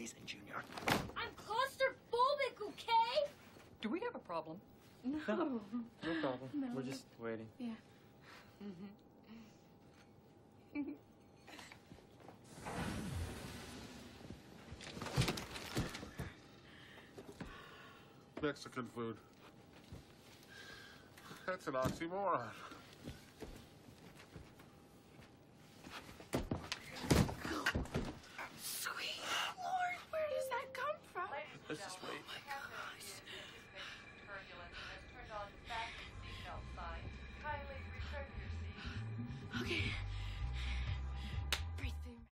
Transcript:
reason, Junior. I'm claustrophobic, okay? Do we have a problem? No. No, no problem. No. We're just waiting. Yeah. Mm-hmm. Mexican food. That's an oxymoron. Let's just